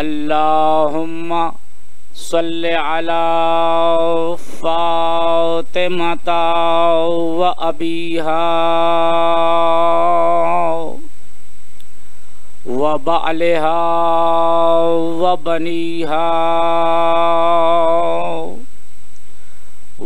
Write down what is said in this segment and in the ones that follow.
अल्लाहुम्मा सल्लि अला फातिमता व अबीहा व बालिहा व बनीहा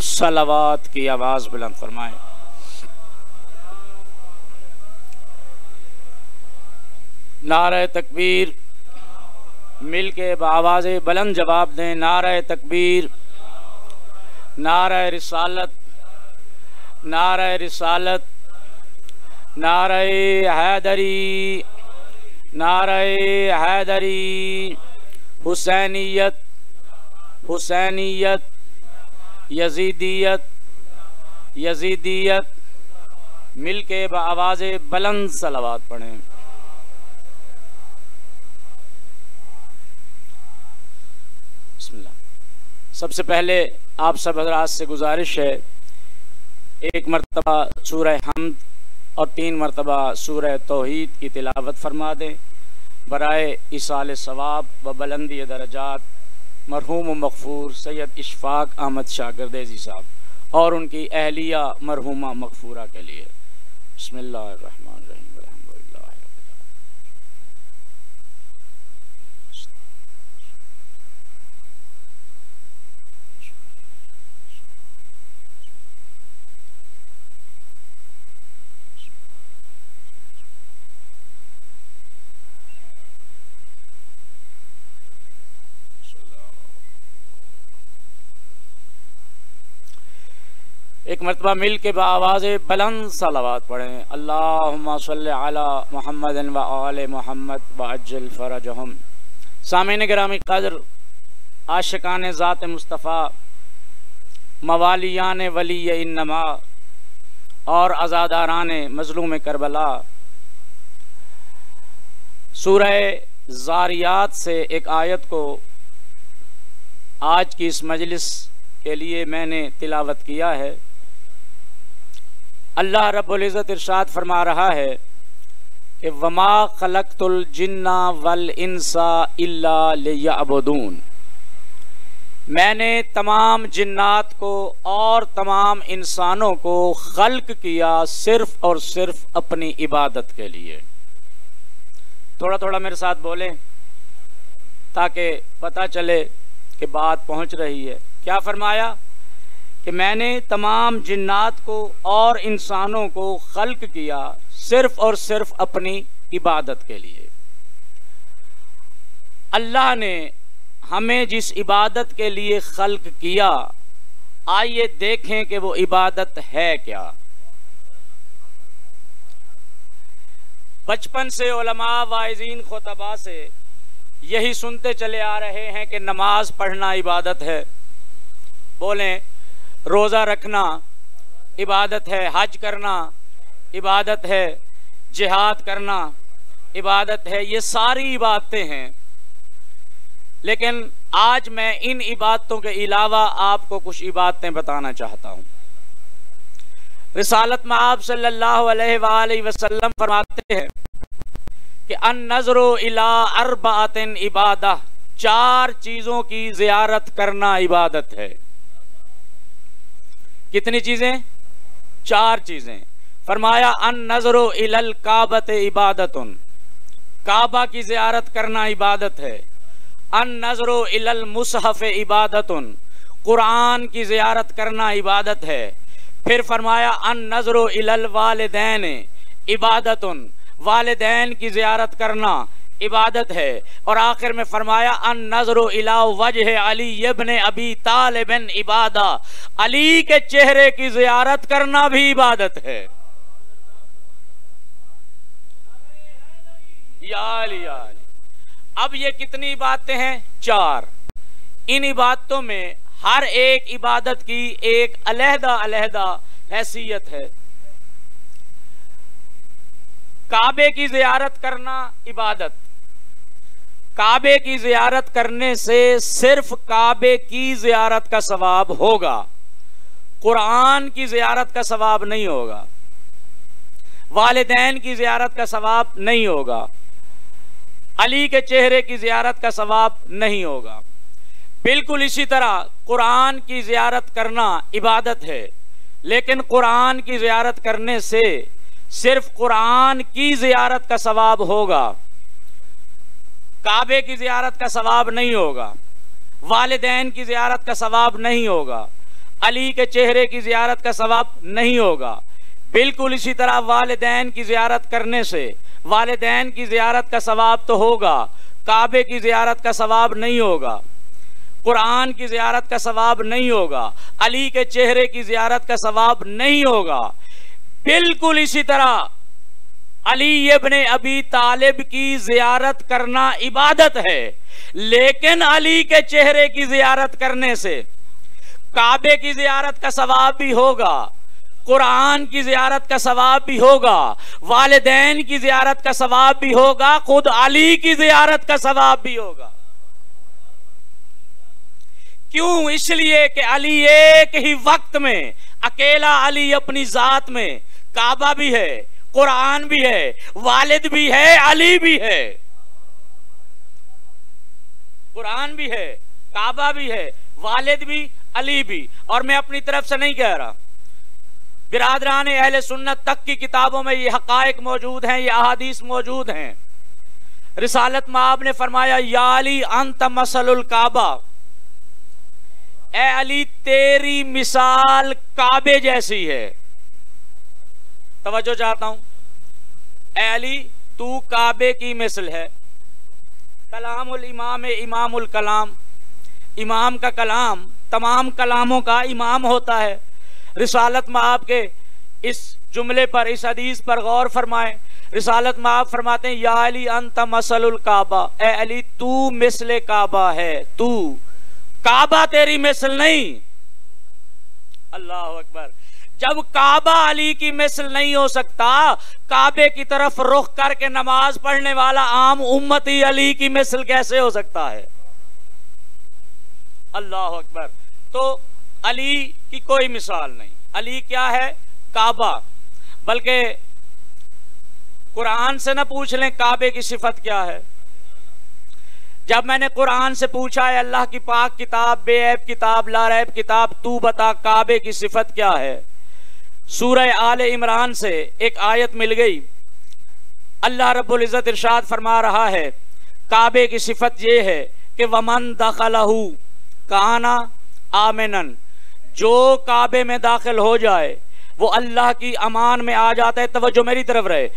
सलावात की आवाज़ बुलंद फरमाएं नारे तकबीर। मिल के बावाज बुलंद जवाब दें, नारे तकबीर, नारा रिसालत नारा रिसालत, नारा हैदरी नारा हैदरी, हुसैनियत हुसैनियत, यजीदियत यजीदियत। मिल के आवाज़ बुलंद सलावात पढ़ें। सबसे पहले आप सब हजरात से गुजारिश है, एक मरतबा सूर हमद और तीन मरतबा सूर तोहद की तिलावत फरमा दें। बरए इसाल सवाब व बुलंदी दरजात मरहूम मकफूर सैयद इशफाक अहमद शाह गर्देजी साहब और उनकी अहलिया मरहूमा मकफूरा के लिए। बसमिल्लाम एक मरतबा मिल के आवाज़ बुलंद सलावात पढ़ें। अल्लाह अला महमद आल महमद व अज्जल फ़रजहम। सामिन ग्रामी कदर, आशिकान ज़ात मुस्तफ़ा, मवालियान वली इन्नमा, और आज़ादारान मजलूम करबला। सूरह ज़ारियात से एक आयत को आज की इस मजलिस के लिए मैंने तिलावत किया है। अल्लाह रब्ज़त इरशाद फरमा रहा है कि वमा खलकतुल जिन्ना वल इंसा अबून मैंने तमाम जिन्नात को और तमाम इंसानों को खल्क किया सिर्फ़ और सिर्फ़ अपनी इबादत के लिए। थोड़ा थोड़ा मेरे साथ बोले, ताकि पता चले कि बात पहुँच रही है। क्या फरमाया? कि मैंने तमाम जिन्नात को और इंसानों को खल्क किया सिर्फ़ और सिर्फ़ अपनी इबादत के लिए। अल्लाह ने हमें जिस इबादत के लिए खल्क किया, आइए देखें कि वो इबादत है क्या। बचपन से उलमा वाइजीन खुतबा से यही सुनते चले आ रहे हैं कि नमाज़ पढ़ना इबादत है। बोलें रोज़ा रखना, इबादत है, हज करना, इबादत है, जिहाद करना, इबादत है, ये सारी इबादतें हैं। लेकिन आज मैं इन इबादतों के अलावा आपको कुछ इबादतें बताना चाहता हूँ। रिसालत में आप सल्लल्लाहु अलैहि वसल्लम फरमाते हैं कि अन नजरो इला अरबातिन इबादा, चार चीज़ों की जियारत करना इबादत है। कितनी चीज़ें? चार चीज़ें। फरमाया अन नजरो इलल काबत इबादत काबा की जियारत करना इबादत है। अन नजरो इलल मुसहफ इबादत कुरान की जियारत करना इबादत है। फिर फरमाया अन नजरो इलल वालदैन इबादत वालदैन की जियारत करना इबादत है। और आखिर में फरमाया अन नज़र वजह अली यबन अबी तालिबन इबादा। अली के चेहरे की जियारत करना भी इबादत है। याल याल अब ये कितनी बातें हैं? चार। इन इबादतों में हर एक इबादत की एक अलहदा अलहदा हैसियत है। काबे की जियारत करना इबादत। काबे की जियारत करने से सिर्फ़ काबे की जियारत का सवाब होगा। कुरान की जियारत का सवाब नहीं होगा। वालदेन की जियारत का सवाब नहीं होगा। अली के चेहरे की जियारत का सवाब नहीं होगा। बिल्कुल इसी तरह कुरान की जियारत करना इबादत है, लेकिन कुरान की जियारत करने से सिर्फ़ कुरान की जियारत का सवाब होगा। काबे की जियारत का सवाब नहीं होगा। वालदेन की जियारत का सवाब नहीं होगा। अली के चेहरे की जियारत का सवाब नहीं होगा। बिल्कुल इसी तरह वालदेन की जियारत करने से, वालदेन की जियारत का सवाब तो होगा। काबे की जियारत का सवाब नहीं होगा। कुरान की जियारत का सवाब नहीं होगा। अली के चेहरे की जियारत का सवाब नहीं होगा। बिल्कुल इसी तरह अली इब्ने अबी तालिब की जियारत करना इबादत है, लेकिन अली के चेहरे की जियारत करने से काबे की जियारत का सवाब भी होगा, कुरान की जियारत का सवाब भी होगा, वालदेन की जियारत का सवाब भी होगा, खुद अली की जियारत का सवाब भी होगा। क्यों? इसलिए कि अली एक ही वक्त में, अकेला अली अपनी जात में काबा भी है कुरान भी है, वालिद भी है, अली भी है। कुरान भी है, काबा भी है, वालिद भी, अली भी। और मैं अपनी तरफ़ से नहीं कह रहा। बिरादरान अहल सुन्नत तक की किताबों में ये हकायक मौजूद हैं, ये अहादीस मौजूद हैं। रिसालत माब ने फरमाया, या अली अंत मसलुल काबा। ए अली, तेरी मिसाल काबे जैसी है। तवज्जो चाहता हूँ। अली तू काबे की मिसल है। कलामुल इमाम इमामुल कलाम। इमाम का कलाम, तमाम कलामों का इमाम होता है। रिसालत में आपके इस जुमले पर, इस हदीस पर गौर फरमाए। रिसालत में आप फरमाते हैं, या अली अंत मसलुल काबा। ए अली, तू मिसल काबा है, तू। काबा तेरी मिसल नहीं। अल्लाह अकबर। जब काबा अली की मिसल नहीं हो सकता, काबे की तरफ़ रुख करके नमाज़ पढ़ने वाला आम उम्मती अली की मिसल कैसे हो सकता है? अल्लाह अकबर। तो अली की कोई मिसाल नहीं। अली क्या है? काबा। बल्कि कुरान से ना पूछ लें, काबे की सिफत क्या है? जब मैंने कुरान से पूछा है अल्लाह की पाक किताब, बेऐब किताब, लारैब किताब, तू बता, काबे की सिफत क्या है? सूरह आल इमरान से एक आयत मिल गई। अल्लाह रब्बुल इज़्ज़त इरशाद फरमा रहा है, काबे की सिफत ये है कि वमन दखलहू, काना आमिनन। जो काबे में दाखिल हो जाए, वो अल्लाह की अमान में आ जाता है, तवज्जो मेरी तरफ़ रहे।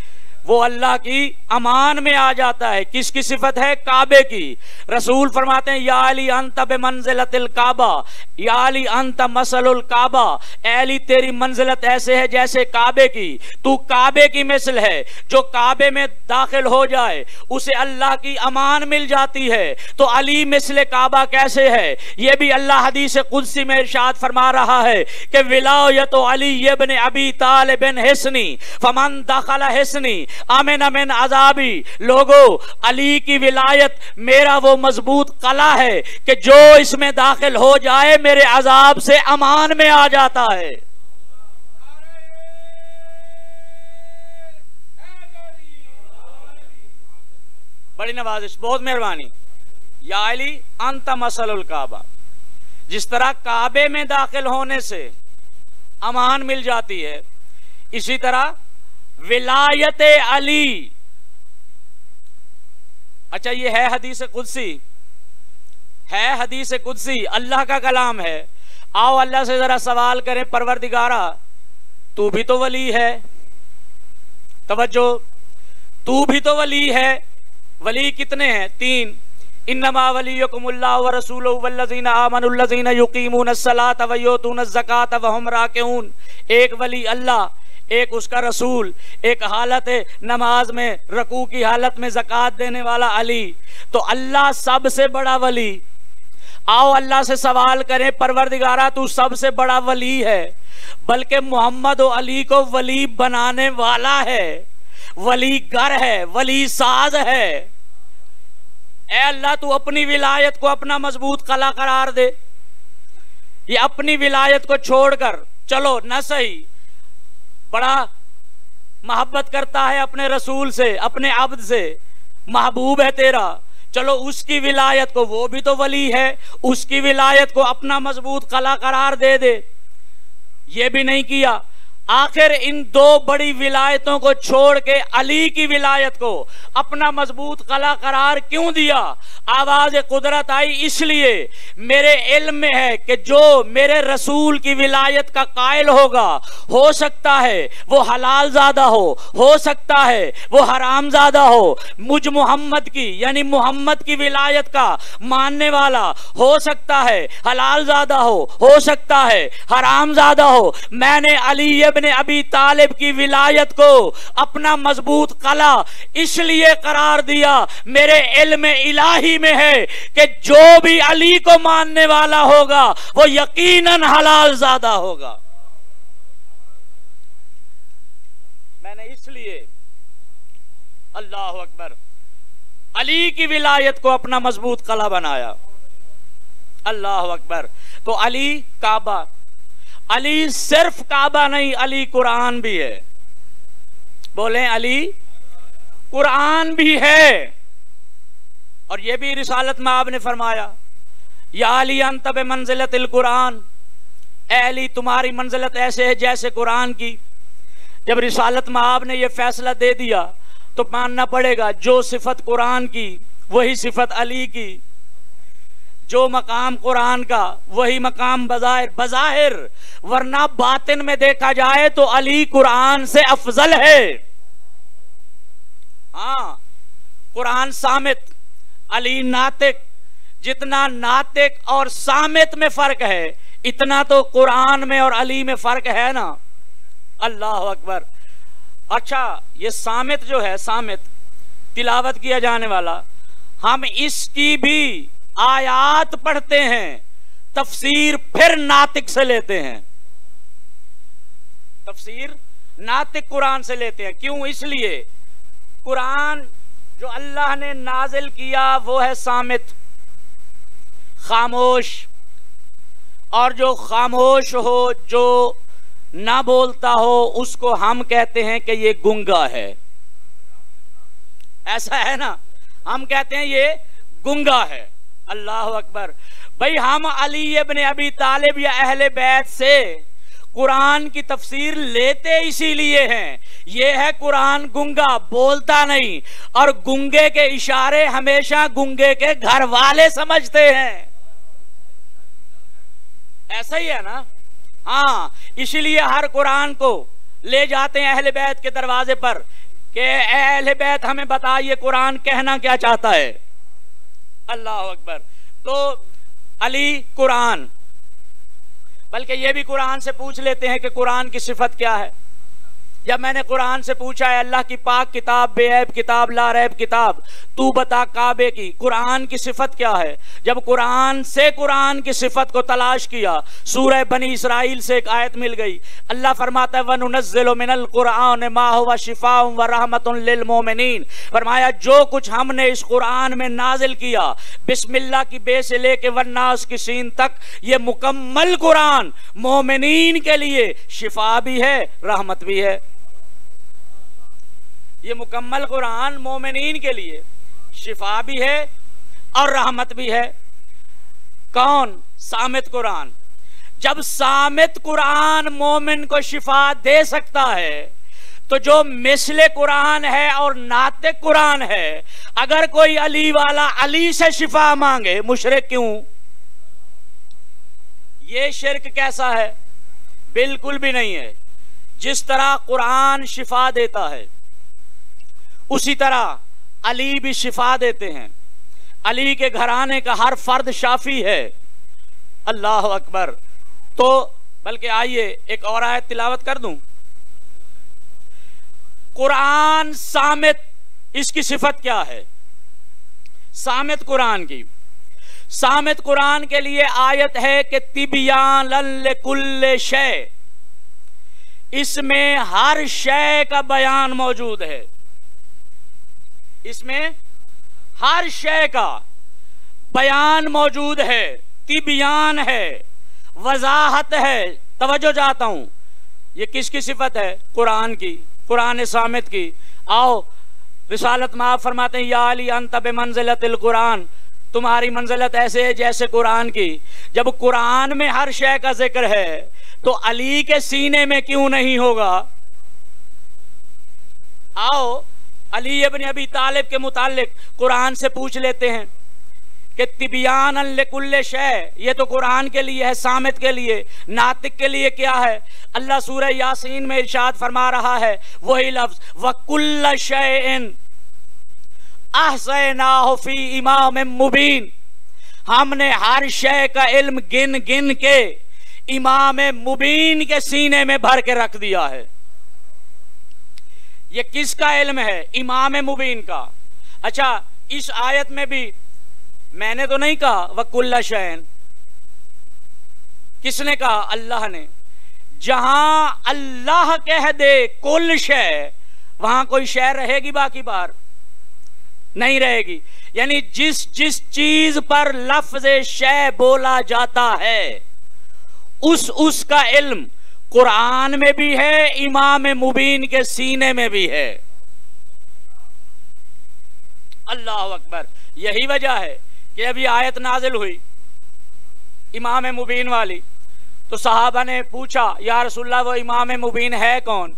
वो अल्लाह की अमान में आ जाता है। किसकी सिफत है? काबे की। रसूल फरमाते हैं, या अली अंत बे मंजिलतिल काबा, या अली अंत मसलुल काबा अली तेरी मंजिलत ऐसे है जैसे काबे की। तू काबे की मिसल है, जो काबे में दाखिल हो जाए, उसे अल्लाह की अमान मिल जाती है। तो अली मिसल काबा कैसे है? ये भी अल्लाह हदीस कुदसी में इरशाद फरमा रहा है कि विलायत अली ये बने अबी ताल बिन हिसनी, फमन दाखला हिसनी अमिन अमिन आजाबी लोगो, अली की विलायत, मेरा वो मज़बूत कला है कि जो इसमें दाखिल हो जाए, मेरे अजाब से अमान में आ जाता है। बड़ी नवाजिश, बहुत मेहरबानी। या अली, अंत मसल काबा। जिस तरह काबे में दाखिल होने से अमान मिल जाती है, इसी तरह विलायत अली। अच्छा ये है हदीस कुदसी। है हदीस कुदसी। अल्लाह का कलाम है। आओ अल्लाह से जरा सवाल करें, परवरदिगारा, तू भी तो वली है। तवज्जो, तू भी तो वली है। वली कितने हैं? तीन। इन्नमा वलीकुमुल्लाह व रसूलुहु वल्लज़ीना आमनुल्लज़ीना युकीमून अस्सलात व यूतून ज़कात व हुम राकिऊन। एक वली अल्लाह। एक उसका रसूल, एक हालत है, नमाज़ में, रकू की हालत में जक़ात देने वाला अली। तो अल्लाह सबसे बड़ा वली। आओ अल्लाह से सवाल करें, परवरदिगारा, तू सबसे बड़ा वली है। बल्कि मोहम्मद अली को वली बनाने वाला है। वली गर है, वली साज है। ए अल्लाह, तू अपनी विलायत को अपना मज़बूत कला करार दे। ये अपनी विलायत को छोड़कर, चलो, न सही। बड़ा मोहब्बत करता है अपने रसूल से, अपने अब्द से। महबूब है तेरा। चलो उसकी विलायत को, वो भी तो वली है, उसकी विलायत को अपना मज़बूत कला करार दे दे। ये भी नहीं किया। आखिर इन दो बड़ी विलायतों को छोड़ के अली की विलायत को अपना मज़बूत कला करार क्यों दिया? आवाज़ कुदरत आई इसलिए मेरे इल्म में है कि जो मेरे रसूल की विलायत का कायल होगा, हो सकता है वो हलाल ज़्यादा हो हो सकता है वो हराम ज़्यादा हो। मुझ मोहम्मद की, यानी मोहम्मद की विलायत का मानने वाला हो सकता है, हलाल ज़्यादा हो हो सकता है, हराम ज़्यादा हो। मैंने अली इब्ने अबी तालिब की विलायत को अपना मज़बूत कला इसलिए करार दिया। मेरे इल्म इलाही में है कि जो भी अली को मानने वाला होगा, वो यकीनन हलाल ज़्यादा होगा। मैंने इसलिए अल्लाह अकबर, अली की विलायत को अपना मज़बूत कला बनाया। अल्लाह अकबर। तो अली, काबा अली सिर्फ़ काबा नहीं, अली कुरान भी है। बोले, अली कुरान भी है। और यह भी रिसालत में आपने फरमाया, या अली अंतब मंजिलत कुरान अली तुम्हारी मंजिलत ऐसे है जैसे कुरान की। जब रिसालत में आपने ये फैसला दे दिया तो मानना पड़ेगा, जो सिफत कुरान की, वही सिफत अली की। जो मकाम कुरान का, वही मकाम बजाहिर बजाहिर। वरना बातिन में देखा जाए तो अली कुरान से अफजल है। हाँ कुरान सामित, अली नातिक। जितना नातिक और सामित में फ़र्क है, इतना तो कुरान में और अली में फ़र्क है ना। अल्लाह अकबर। अच्छा ये सामित जो है, सामित, तिलावत किया जाने वाला। हम इसकी भी आयात पढ़ते हैं, तफसीर फिर नातिक से लेते हैं। तफसीर नातिक कुरान से लेते हैं। क्यों? इसलिए कुरान जो अल्लाह ने नाजिल किया, वो है सामित, खामोश। और जो खामोश हो, जो ना बोलता हो, उसको हम कहते हैं कि ये गुंगा है। ऐसा है ना? हम कहते हैं ये गुंगा है। अल्लाह अकबर। भाई, हम अली इब्ने अबी तालिब या अहले बैत से कुरान की तफसीर लेते इसीलिए हैं। ये है कुरान गुंगा, बोलता नहीं। और गुंगे के इशारे हमेशा गुंगे के घर वाले समझते हैं। ऐसा ही है ना? हाँ इसीलिए हर कुरान को ले जाते हैं अहल बैत के दरवाजे पर कि अहले बैत, हमें बताइए कुरान कहना क्या चाहता है। अल्लाह अकबर। तो अली कुरान। बल्कि ये भी कुरान से पूछ लेते हैं कि कुरान की सिफत क्या है। जब मैंने कुरान से पूछा है, अल्लाह की पाक किताब बेऐब किताब ला रैब किताब, तू बता काबे की, कुरान की सिफत क्या है? जब कुरान से कुरान की सिफत को तलाश किया, सूरह बनी इसराइल से एक आयत मिल गई। अल्लाह फरमाता है कुरान फरमाया, जो कुछ हमने इस कुरान में नाजिल किया, बिस्मिल्लाह की बे से लेके वन्नास की सीन तक, ये मुकम्मल कुरान मोमिनीन के लिए शिफा भी है, रहमत भी है। ये मुकम्मल कुरान मोमिन के लिए शिफा भी है और रहमत भी है। कौन? सामित कुरान। जब सामित कुरान मोमिन को शिफा दे सकता है तो जो मिसले कुरान है और नाते कुरान है, अगर कोई अली वाला अली से शिफा मांगे, मुशरक क्यों? ये शिरक कैसा है? बिल्कुल भी नहीं है। जिस तरह कुरान शिफा देता है उसी तरह अली भी शिफा देते हैं। अली के घराने का हर फर्द शाफी है। अल्लाह अकबर। तो बल्कि आइए एक और आयत तिलावत कर दूँ। कुरान सामित इसकी सिफत क्या है? सामित कुरान की। सामित कुरान के लिए आयत है कि तिबियान कुल्ले शय। इसमें हर शय का बयान मौजूद है। इसमें हर शय का बयान मौजूद है, तिबियान है, वजाहत है। तवज्जो चाहता हूँ, ये किसकी सिफत है? कुरान की, कुरान सामित की। आओ रिसालत में आप फरमाते हैं, या अली अंतब मंजिलत कुरान। तुम्हारी मंजिलत ऐसे है जैसे कुरान की। जब कुरान में हर शय का ज़िक्र है तो अली के सीने में क्यों नहीं होगा? आओ अली अबन अभी तालिब के मुतालिक कुरान से पूछ लेते हैं कि तिबियान कुल्ले शय, ये तो कुरान के लिए है, सामित के लिए, नातिक के लिए क्या है? अल्लाह सूरह यासीन में इरशाद फरमा रहा है, वही लफ्ज, वकुल्ल शयन आहसनाफी इमाम मुबीन। हमने हर शय का इल्म गिन गिन के इमाम मुबीन के सीने में भर के रख दिया है। ये किसका इल्म है? इमाम मुबीन का। अच्छा इस आयत में भी मैंने तो नहीं कहा, वकुल्ला शैन। किसने कहा? अल्लाह ने। जहाँ अल्लाह कह दे कुल शय वहाँ कोई शय रहेगी बाकी बार? नहीं रहेगी। यानी जिस जिस चीज़ पर लफ्ज शय बोला जाता है, उस, उसका इल्म कुरान में भी है, इमाम मुबीन के सीने में भी है। अल्लाह अकबर। यही वजह है कि अभी आयत नाजिल हुई, इमाम मुबीन वाली। तो साहबा ने पूछा, या रसुल्ला वो इमाम मुबीन है कौन?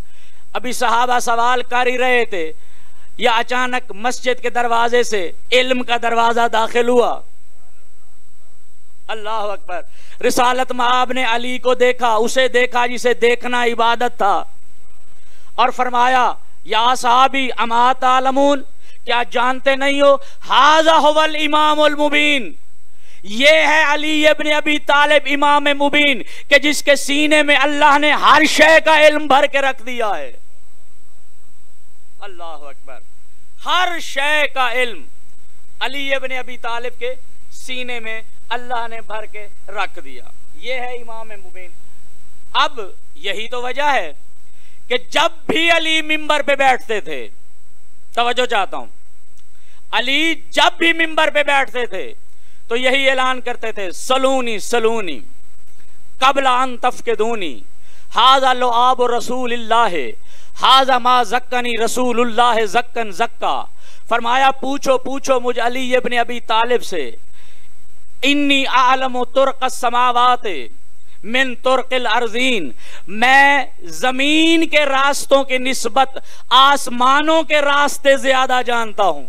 अभी साहबा सवाल कर ही रहे थे, या अचानक मस्जिद के दरवाजे से इल्म का दरवाज़ा दाखिल हुआ? अल्लाह अकबर। रिसालत महाब ने अली को देखा, उसे देखा जिसे देखना इबादत था। और फरमाया, या साहबी, अमात आलमून, क्या जानते नहीं हो? हाजा होवल इमाम मुबीन। ये है अली अबन अबी तालिब इमाम मुबीन, के जिसके सीने में अल्लाह ने हर शय का इल्म भर के रख दिया है। अल्लाह अकबर। हर शय का इल्म अली अबन अबी तालिब के सीने में अल्लाह ने भर के रख दिया। ये है इमाम मुबीन। अब यही तो वजह है कि जब भी अली मिंबर पे बैठते थे, तवज्जो चाहता हूँ, अली जब भी मिंबर पे बैठते थे तो यही ऐलान करते थे, सलूनी सलूनी, कबला तफ के दूनी, हाजा लो आब रसूल हाजा मा जक्कनी रसूल जक्कन जक्का। फरमाया, पूछो पूछो मुझ अली इब्न अबी तालिब से इन्नी आलम तुर्क समावात मिन तुर्किल अर्जीन मैं ज़मीन के रास्तों की निस्बत आसमानों के रास्ते ज़्यादा जानता हूँ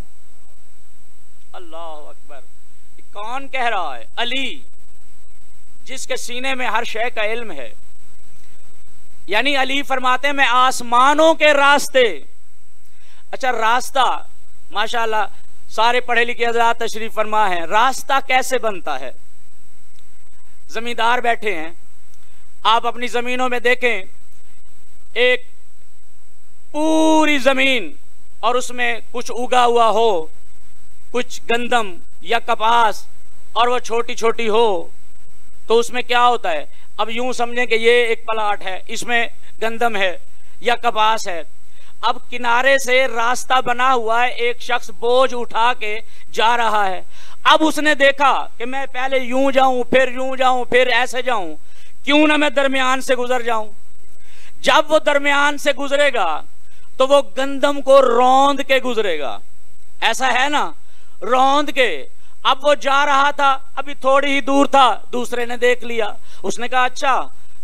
अल्लाह अकबर कौन कह रहा है? अली, जिसके सीने में हर शय का इल्म है। यानी अली फरमाते मैं आसमानों के रास्ते अच्छा रास्ता, माशाल्लाह सारे पढ़े लिखे हजरात तशरीफ़ फरमा है। रास्ता कैसे बनता है? जमींदार बैठे हैं। आप अपनी जमीनों में देखें, एक पूरी ज़मीन और उसमें कुछ उगा हुआ हो, कुछ गंदम या कपास और वो छोटी छोटी हो तो उसमें क्या होता है? अब यूँ समझें कि ये एक प्लाट है, इसमें गंदम है या कपास है अब किनारे से रास्ता बना हुआ है, एक शख्स बोझ उठा के जा रहा है। अब उसने देखा कि मैं पहले यूँ जाऊँ, फिर यूँ जाऊँ, फिर ऐसे जाऊँ, क्यों ना मैं दरमियान से गुजर जाऊँ? जब वो दरमियान से गुजरेगा तो वो गंदम को रौंद के गुजरेगा। ऐसा है ना? रौंद के। अब वो जा रहा था, अभी थोड़ी ही दूर था, दूसरे ने देख लिया। उसने कहा अच्छा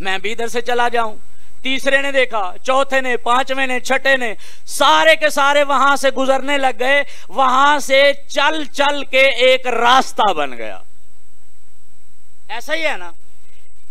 मैं भी इधर से चला जाऊँ। तीसरे ने देखा, चौथे ने, पांचवे ने, छठे ने, सारे के सारे वहाँ से गुजरने लग गए। वहाँ से चल चल के एक रास्ता बन गया। ऐसा ही है ना?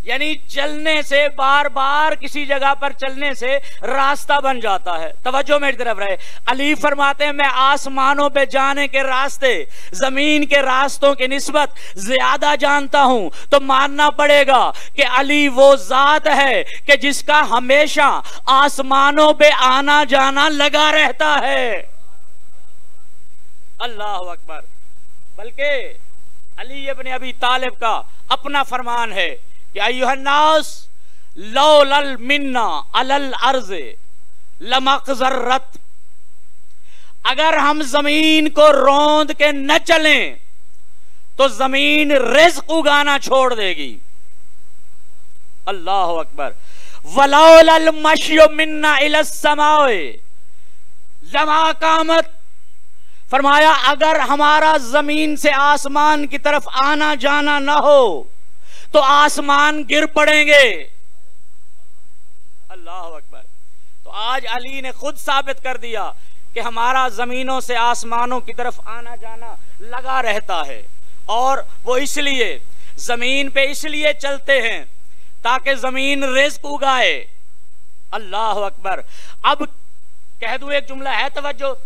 यानी चलने से बार बार किसी जगह पर चलने से रास्ता बन जाता है। तवज्जो मेरी तरफ़ रहे। अली फरमाते हैं, मैं आसमानों पे जाने के रास्ते, ज़मीन के रास्तों की निस्बत ज़्यादा जानता हूँ। तो मानना पड़ेगा कि अली वो जात है कि जिसका हमेशा आसमानों पे आना जाना लगा रहता है। अल्लाह अकबर। बल्कि अली अपने अभी तालिब का अपना फरमान है यास लौलल मिन्ना अलल अर्ज़ लमकजर्रत अगर हम ज़मीन को रोंद के न चलें तो ज़मीन रिस्क उगाना छोड़ देगी अल्लाह अकबर वलौल मशियो मिन्ना इलसमाए लमा कामत फरमाया अगर हमारा ज़मीन से आसमान की तरफ़ आना जाना ना हो तो आसमान गिर पड़ेंगे। अल्लाह अकबर। तो आज अली ने खुद साबित कर दिया कि हमारा जमीनों से आसमानों की तरफ़ आना जाना लगा रहता है। और वो इसलिए, ज़मीन पे इसलिए चलते हैं ताकि ज़मीन रिस्क उगाए। अल्लाह अकबर। अब कह दू एक जुमला है तवज्जो।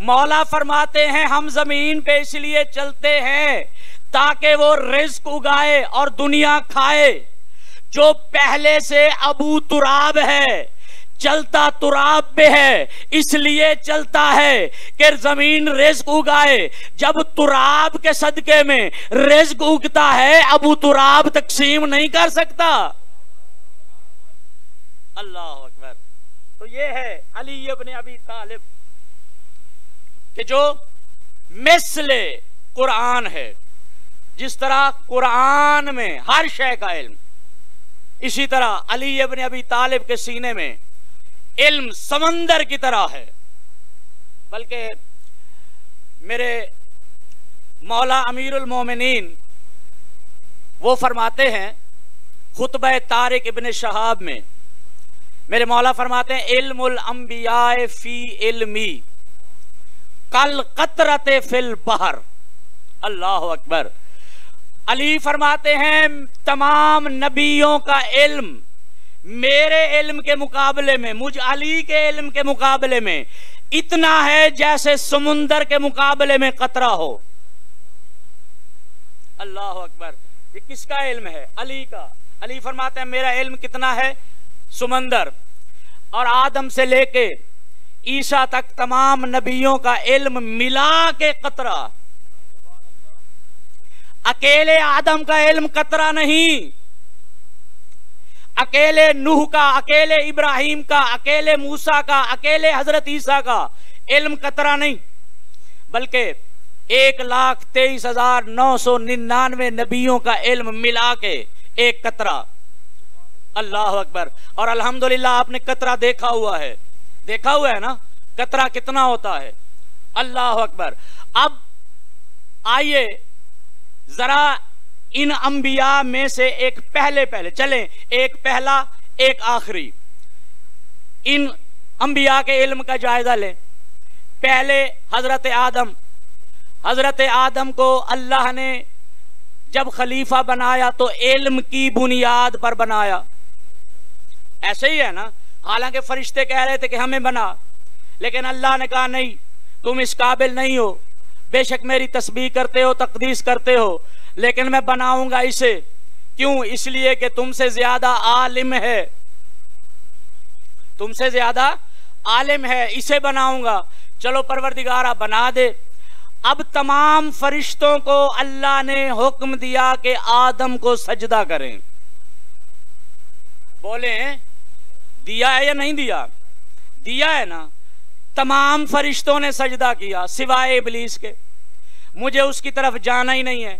मौला फरमाते हैं, हम ज़मीन पे इसलिए चलते हैं ताकि वो रिस्क उगाए और दुनिया खाए। जो पहले से अबू तुराब है, चलता तुराब पे है, इसलिए चलता है कि ज़मीन रिस्क उगाए। जब तुराब के सदके में रिस्क उगता है, अबू तुराब तकसीम नहीं कर सकता। अल्लाह अकबर। तो ये है अली अपने अभी तालिब कि जो मिसले कुरान है। जिस तरह कुरान में हर शय का इल्म, इसी तरह अली अबन अभी तालिब के सीने में इल्म समंदर की तरह है। बल्कि मेरे मौला अमीरुल मोमिनीन वो फरमाते हैं, खुतब तारिक इबन शहाब में, मेरे मौला फरमाते हैं, इल्मुल अंबिया फ़ी इल्मी, कल कतरत फिल बहर, अल्लाह अकबर। अली फरमाते हैं, तमाम नबियों का इल्म मेरे इल्म के मुकाबले में, मुझ अली के इल्म के मुकाबले में इतना है जैसे समुंदर के मुकाबले में कतरा हो। अल्लाह अकबर, ये किसका इल्म है? अली का। अली फरमाते हैं, मेरा इल्म कितना है? सुमंदर। और आदम से लेके ईसा तक तमाम नबियों का इल्म मिला के कतरा। अकेले आदम का इल्म कतरा नहीं। अकेले नूह का, अकेले इब्राहिम का, अकेले मूसा का, अकेले हज़रत ईसा का इल्म कतरा नहीं। बल्कि एक लाख तेईस हज़ार नौ सौ निन्यानवे नबियों का इल्म मिला के एक कतरा। अल्लाह अकबर। और अल्हम्दुलिल्लाह आपने कतरा देखा हुआ है। देखा हुआ है ना? कतरा कितना होता है? अल्लाह अकबर। अब आइए जरा इन अंबिया में से एक पहले पहले, चलें, एक पहला, एक आखिरी। इन अंबिया के इल्म का जायजा लें। पहले हज़रत आदम। हज़रत आदम को अल्लाह ने जब खलीफा बनाया तो इल्म की बुनियाद पर बनाया। ऐसे ही है ना? हालाँकि फरिश्ते कह रहे थे कि हमें बना, लेकिन अल्लाह ने कहा, नहीं, तुम इस काबिल नहीं हो। बेशक मेरी तस्बीह करते हो, तकदीस करते हो, लेकिन मैं बनाऊँगा इसे। क्यों? इसलिए कि तुमसे ज़्यादा आलिम है। तुमसे ज़्यादा आलिम है, इसे बनाऊँगा। चलो परवरदिगारा, बना दे। अब तमाम फरिश्तों को अल्लाह ने हुक्म दिया कि आदम को सजदा करें। बोले दिया है या नहीं दिया? दिया है ना? तमाम फरिश्तों ने सजदा किया सिवाय इबलीस के। मुझे उसकी तरफ़ जाना ही नहीं है।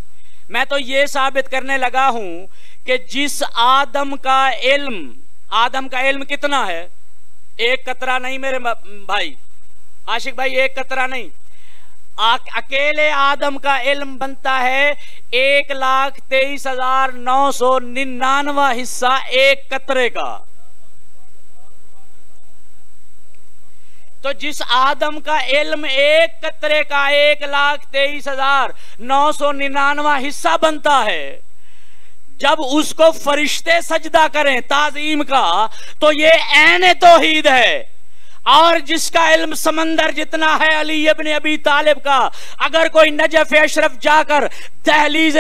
मैं तो ये साबित करने लगा हूँ कि जिस आदम का इल्म आदम का इल्म कितना है? एक कतरा नहीं मेरे भाई। आशिक भाई एक कतरा नहीं। आ, अकेले आदम का इल्म बनता है एक लाख तेईस हज़ार नौ सौ निन्यानवा हिस्सा एक कतरे का। तो जिस आदम का इल्म एक कतरे का एक लाख तेईस हज़ार नौ सौ निन्यानवा हिस्सा बनता है, जब उसको फरिश्ते सजदा करें ताजीम का तो ये एन तोहीद है। और जिसका इल्म समंदर जितना है अली अबन अबी तालिब का, अगर कोई नजफ अशरफ जाकर दहलीज,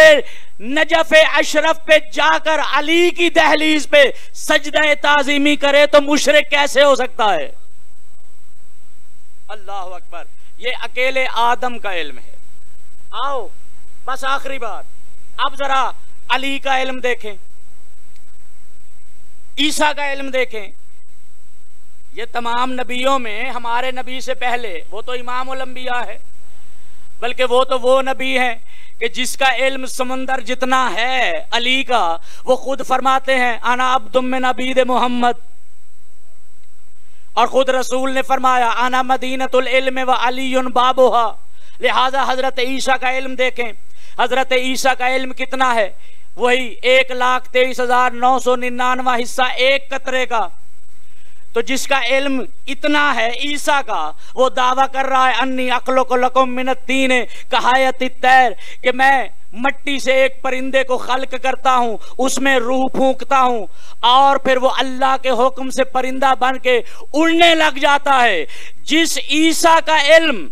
नजफ अशरफ पे जाकर अली की दहलीज पे सजदा ताजीमी करे तो मुशरक कैसे हो सकता है? अल्लाह अकबर। ये अकेले आदम का इल्म है। आओ, बस आखिरी बात। अब जरा अली का इल्म देखें। ईसा का इल्म देखें। ये तमाम नबियों में हमारे नबी से पहले, वो तो इमाम उलंबिया है। बल्कि वो तो वो नबी है कि जिसका इल्म समंदर जितना है, अली का, वो खुद फरमाते हैं, अना अब्दुम नबीद मोहम्मद। और खुद रसूल ने फरमाया, आना मदीनतुल इल्म व अली बाबोहा। लिहाजा हज़रत ईसा का इल्म देखें। हज़रत ईसा का इल्म कितना है? वही एक लाख तेईस हज़ार नौ सौ निन्यानवा हिस्सा एक कतरे का। तो जिसका इल्म इतना है ईसा का, वो दावा कर रहा है, अन्नी अकलो को लकुम मिनत तीन कहायत तैर कि मैं मट्टी से एक परिंदे को खल्क करता हूँ, उसमें रूह फूकता हूँ, और फिर वो अल्लाह के हुक्म से परिंदा बन के उड़ने लग जाता है। जिस ईसा का इल्म,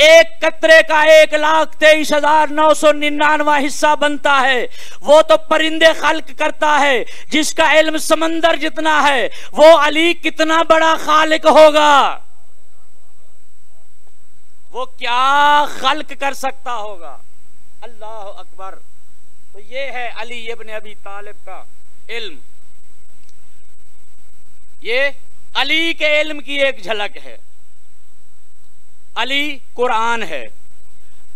एक कतरे का एक लाख तेईस हज़ार नौ सौ निन्यानवा हिस्सा बनता है, वो तो परिंदे खल्क करता है, जिसका इल्म समंदर जितना है, वो अली कितना बड़ा खालिक होगा? वो क्या खल्क कर सकता होगा? अल्लाह अकबर। तो ये है अली इब्न अबी तालिब का इल्म। ये अली के इल्म की एक झलक है। अली कुरान है।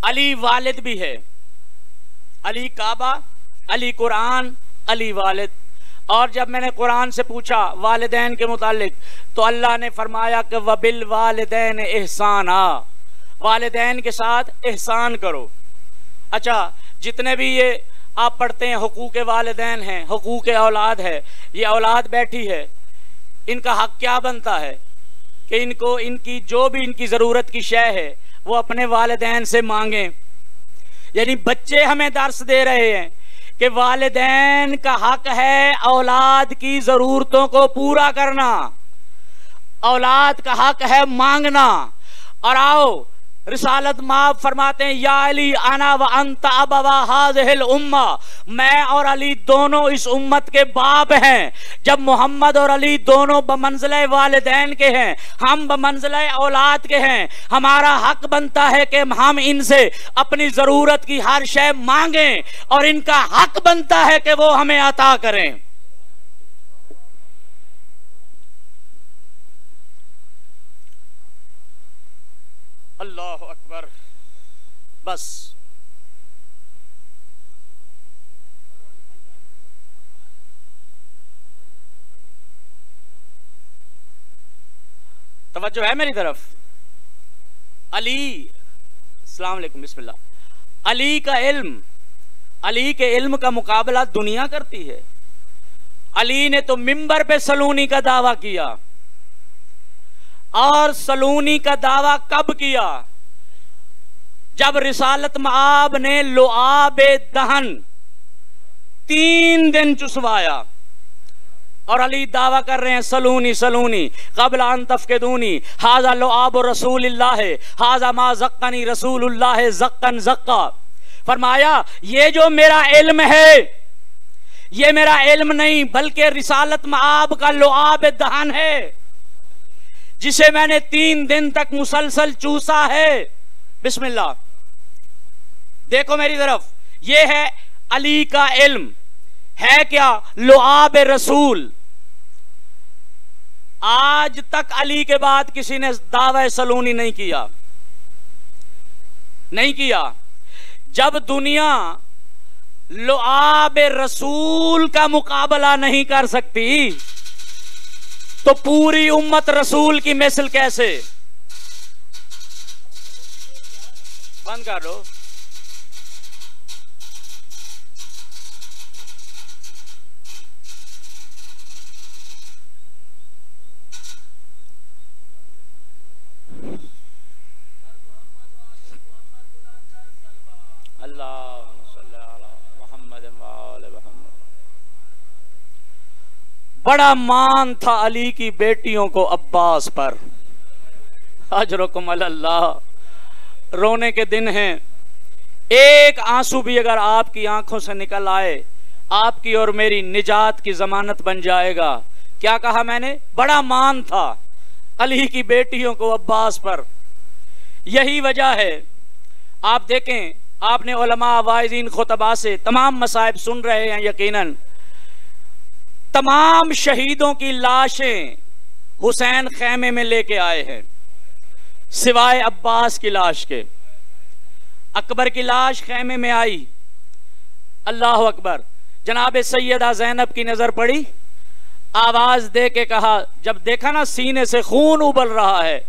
अली वालिद भी है। अली काबा, अली कुरान, अली वालिद। और जब मैंने कुरान से पूछा वालदेन के मुतालिक तो अल्लाह ने फरमाया कि वबिल वालदेन एहसान। आ वालदेन के साथ एहसान करो। अच्छा जितने भी ये आप पढ़ते हैं, हकूक वालदेन हैं, हकूक औलाद है, ये औलाद बैठी है, इनका हक क्या बनता है? कि इनको, इनकी, जो भी इनकी ज़रूरत की शय है, वो अपने वालदेन से मांगे। यानी बच्चे हमें दर्श दे रहे हैं कि वालदेन का हक है औलाद की ज़रूरतों को पूरा करना। औलाद का हक है मांगना। और आओ रिसालत माफ़ फरमाते हैं, या अली आना व अंत हाजिल उम्मा। मैं और अली दोनों इस उम्मत के बाप हैं। जब मोहम्मद और अली दोनों बमंजिल वालदेन के हैं, हम बमंजिल औलाद के हैं, हमारा हक बनता है कि हम इनसे अपनी ज़रूरत की हर शय मांगें और इनका हक बनता है कि वो हमें अता करें। अल्लाह अकबर बस तवज्जो है मेरी तरफ़ अली सलामकुम बिस्मिल्लाह अली का इल्म अली के इल्म का मुकाबला दुनिया करती है अली ने तो मिंबर पे सलूनी का दावा किया और सलूनी का दावा कब किया? जब रिसालत माब ने लोआब दहन तीन दिन चुसवाया। और अली दावा कर रहे हैं, सलूनी सलूनी, कबल तफकेदूनी, हाजा लो आब रसूल है हाजा मा जक्कनी रसूल जक्कन जक्का। फरमाया, ये जो मेरा इल्म है, ये मेरा इल्म नहीं, बल्कि रिसालत माब का लोआब दहन है। जिसे मैंने तीन दिन तक मुसलसल चूसा है। बिस्मिल्लाह। देखो मेरी तरफ़ यह है अली का इल्म। है क्या लुआब रसूल? आज तक अली के बाद किसी ने दावा सलूनी नहीं किया। नहीं किया। जब दुनिया लुआब रसूल का मुकाबला नहीं कर सकती तो पूरी उम्मत रसूल की मिसल कैसे? बंद कर लो बड़ा मान था अली की बेटियों को अब्बास पर। अजरकुम अल्लाह रोने के दिन हैं। एक आँसू भी अगर आपकी आँखों से निकल आए, आपकी और मेरी निजात की जमानत बन जाएगा। क्या कहा मैंने? बड़ा मान था अली की बेटियों को अब्बास पर। यही वजह है। आप देखें, आपने वायजीन खुतबा से तमाम मसाइब सुन रहे हैं यकीनन। तमाम शहीदों की लाशें हुसैन खैमे में लेके आए हैं। सिवाय अब्बास की लाश के। अकबर की लाश खैमे में आई। अल्लाह अकबर। जनाब सैयदा जैनब की नज़र पड़ी। आवाज़ दे के कहा, जब देखा ना सीने से खून उबल रहा है,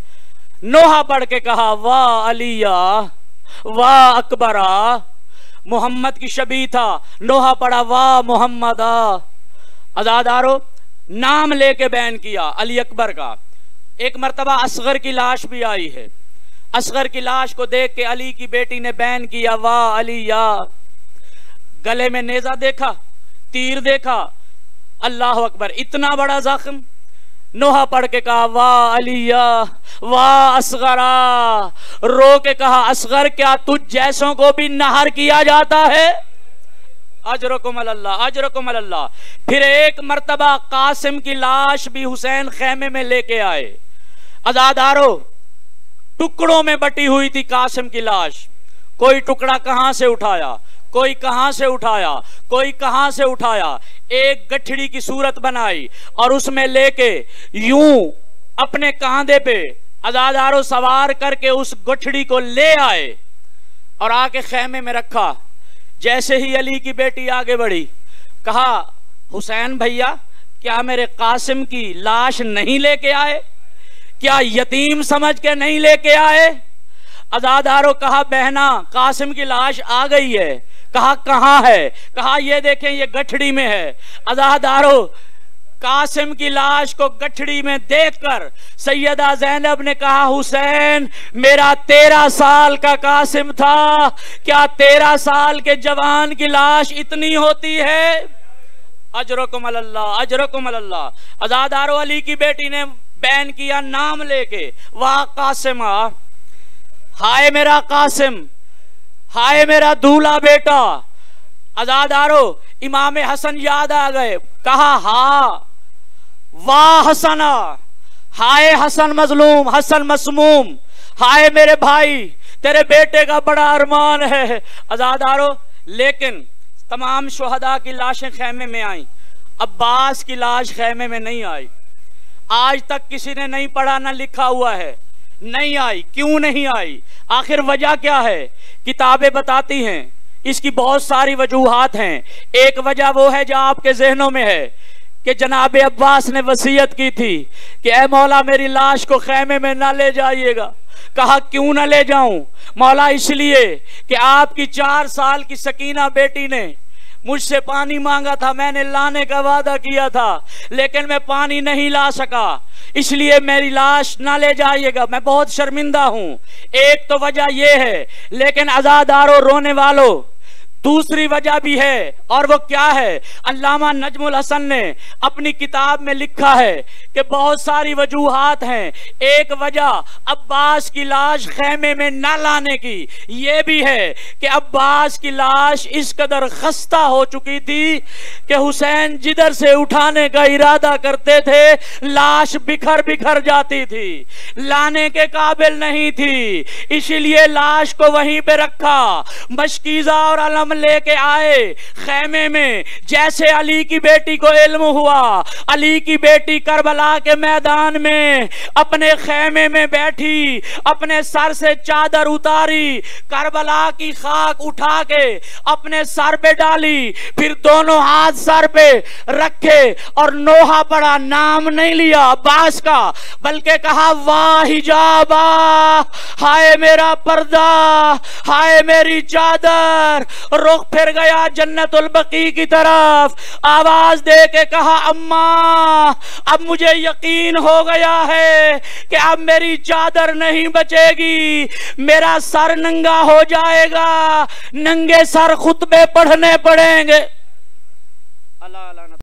नोहा पढ़ के कहा, वाह अलिया, वाह अकबरा, मोहम्मद की शबी था, नोहा पढ़ा, वाह मोहम्मदा। अजादारो, नाम लेके बैन किया अली अकबर का। एक मरतबा असगर की लाश भी आई है। असगर की लाश को देख के अली की बेटी ने बैन किया, वाह अली, या। गले में नेजा देखा, तीर देखा, अल्लाह अकबर, इतना बड़ा जख्म। नोहा पढ़ के कहा, वाह अलिया वाह असगरा। रो के कहा, असगर, क्या तुझ जैसों को भी नहर किया जाता है? अजरकुम अल्लाह अजरकुम अल्लाह फिर एक मरतबा कासिम की लाश भी हुसैन खेमे में लेके आए। अजादारो टुकड़ों में बटी हुई थी कासिम की लाश। कोई टुकड़ा कहाँ से उठाया? कोई कहाँ से उठाया? कोई कहाँ से उठाया? एक गठड़ी की सूरत बनाई और उसमें लेके यूँ अपने कांधे पे अजादारो सवार करके उस गठड़ी को ले आए और आके खेमे में रखा। जैसे ही अली की बेटी आगे बढ़ी, कहा, हुसैन भैया, क्या मेरे कासिम की लाश नहीं लेके आए? क्या यतीम समझ के नहीं लेके आए? अजादारो कहा, बहना, कासिम की लाश आ गई है। कहा, कहाँ है? कहा, ये देखें, ये गठड़ी में है। अजादारो कासिम की लाश को गठड़ी में देखकर सैयदा जैनब ने कहा, हुसैन, मेरा तेरह साल का कासिम था। क्या तेरह साल के जवान की लाश इतनी होती है? अजरकुम अल्लाह अजरकुम अल्लाह आजादारो अली की बेटी ने बैन किया नाम लेके। वाह कासिम हाय मेरा कासिम, हाय मेरा दूल्हा बेटा। आजादारो, इमाम हसन याद आ गए। कहा, हा वाह हसना। हाय हसन मजलूम, हसन मसमूम। हाय मेरे भाई, तेरे बेटे का बड़ा अरमान है। आजादारो, लेकिन तमाम शहदा की लाशें खेमे में आई। अब्बास की लाश खेमे में नहीं आई। आज तक किसी ने नहीं पढ़ा, ना लिखा हुआ है। नहीं आई, क्यों नहीं आई? आखिर वजह क्या है? किताबें बताती हैं। इसकी बहुत सारी वजूहत हैं। एक वजह वो है जो आपके जहनों में है। कि जनाब अब्बास ने वसीयत की थी कि ए मौला मेरी लाश को खेमे में ना ले जाइएगा। कहा, क्यों ना ले जाऊँ? मौला इसलिए कि आपकी चार साल की सकीना बेटी ने मुझसे पानी मांगा था, मैंने लाने का वादा किया था, लेकिन मैं पानी नहीं ला सका। इसलिए मेरी लाश ना ले जाइएगा। मैं बहुत शर्मिंदा हूँ। एक तो वजह यह है, लेकिन आजादारों रोने वालों दूसरी वजह भी है, और वो क्या है? अल्लामा नजमुल हसन ने अपनी किताब में लिखा है कि बहुत सारी वजूहत हैं। एक वजह अब्बास की लाश खेमे में न लाने की, ये भी है कि अब्बास की लाश इस कदर खस्ता हो चुकी थी कि हुसैन जिधर से उठाने का इरादा करते थे, लाश बिखर बिखर जाती थी। लाने के काबिल नहीं थी, इसीलिए लाश को वहीं पे रखा। मशकीजा और अलम लेके आए। खेमे में जैसे अली की बेटी को इल्म हुआ, अली की बेटी करबला के मैदान में अपने खेमे में बैठी, अपने सर से चादर उतारी, करबला की खाक उठा के अपने सर पे डाली, फिर दोनों हाथ सर पे रखे और नोहा पड़ा, नाम नहीं लिया बास का, बल्कि कहा वाह हिजाबा हाय मेरा पर्दा, हाय मेरी चादर रुख फिर गया जन्नतुल बकी की तरफ़। आवाज़ दे के कहा, अम्मा, अब मुझे यकीन हो गया है कि अब मेरी चादर नहीं बचेगी। मेरा सर नंगा हो जाएगा। नंगे सर खुतबे पढ़ने पड़ेंगे।